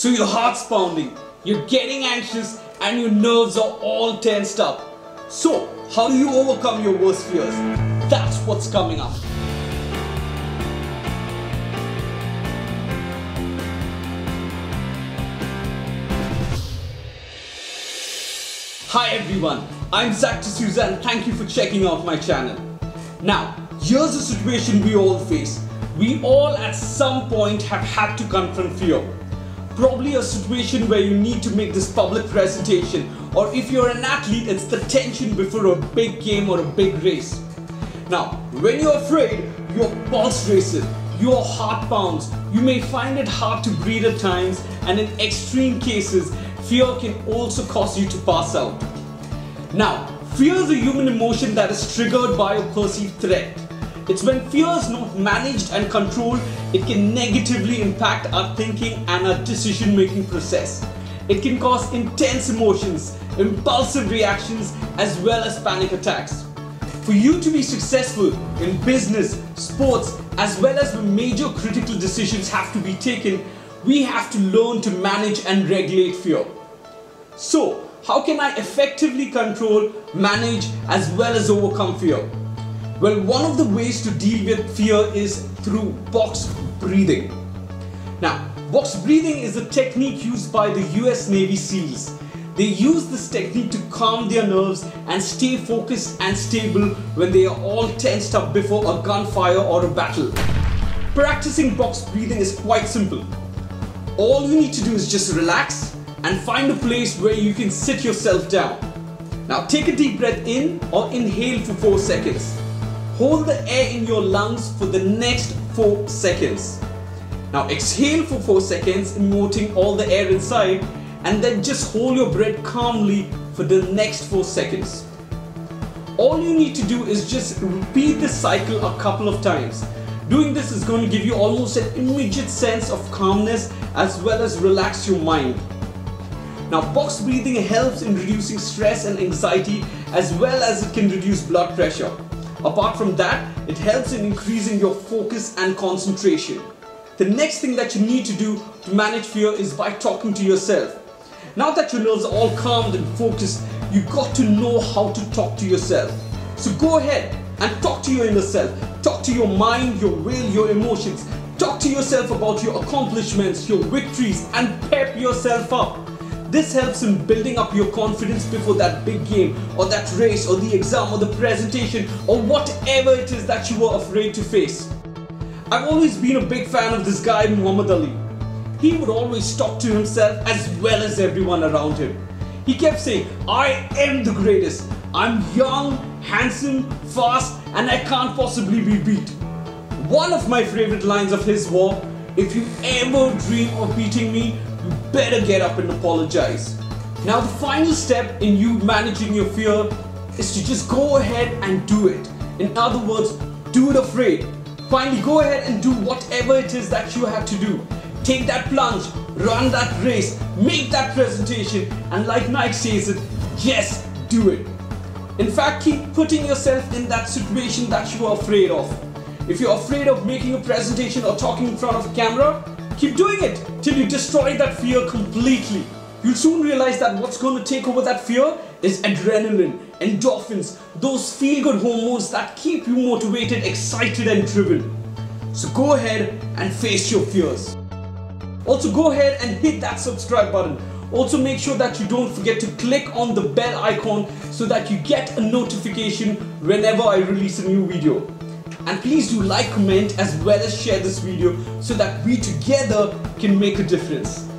So your heart's pounding, you're getting anxious, and your nerves are all tensed up. So, how do you overcome your worst fears? That's what's coming up. Hi everyone, I'm Zac D'Souza and thank you for checking out my channel. Now, here's a situation we all face. We all at some point have had to confront fear. Probably a situation where you need to make this public presentation or if you're an athlete it's the tension before a big game or a big race. Now, when you're afraid, your pulse races, your heart pounds, you may find it hard to breathe at times and in extreme cases, fear can also cause you to pass out. Now, fear is a human emotion that is triggered by a perceived threat. It's when fear is not managed and controlled, it can negatively impact our thinking and our decision making process. It can cause intense emotions, impulsive reactions, as well as panic attacks. For you to be successful in business, sports, as well as when major critical decisions have to be taken, we have to learn to manage and regulate fear. So, how can I effectively control, manage, as well as overcome fear? Well, one of the ways to deal with fear is through box breathing. Now, box breathing is a technique used by the US Navy SEALs. They use this technique to calm their nerves and stay focused and stable when they are all tensed up before a gunfire or a battle. Practicing box breathing is quite simple. All you need to do is just relax and find a place where you can sit yourself down. Now take a deep breath in or inhale for 4 seconds. Hold the air in your lungs for the next 4 seconds. Now exhale for 4 seconds, emoting all the air inside and then just hold your breath calmly for the next 4 seconds. All you need to do is just repeat this cycle a couple of times. Doing this is going to give you almost an immediate sense of calmness as well as relax your mind. Now box breathing helps in reducing stress and anxiety as well as it can reduce blood pressure. Apart from that, it helps in increasing your focus and concentration. The next thing that you need to do to manage fear is by talking to yourself. Now that your nerves are all calmed and focused, you've got to know how to talk to yourself. So go ahead and talk to your inner self. Talk to your mind, your will, your emotions. Talk to yourself about your accomplishments, your victories, and pep yourself up. This helps in building up your confidence before that big game or that race or the exam or the presentation or whatever it is that you are afraid to face. I've always been a big fan of this guy Muhammad Ali. He would always talk to himself as well as everyone around him. He kept saying, I am the greatest. I'm young, handsome, fast, and I can't possibly be beat. One of my favorite lines of his was, if you ever dream of beating me, you better get up and apologize. Now, the final step in you managing your fear is to just go ahead and do it. In other words, do it afraid. Finally, go ahead and do whatever it is that you have to do. Take that plunge, run that race, make that presentation, and like Nike says it, yes, do it. In fact, keep putting yourself in that situation that you are afraid of. If you're afraid of making a presentation or talking in front of a camera, Keep doing it till you destroy that fear completely. You'll soon realize that what's going to take over that fear is adrenaline, endorphins, those feel good hormones that keep you motivated, excited, and driven. So go ahead and face your fears. Also, go ahead and hit that subscribe button. Also, make sure that you don't forget to click on the bell icon so that you get a notification whenever I release a new video. And please do like, comment as well as share this video so that we together can make a difference.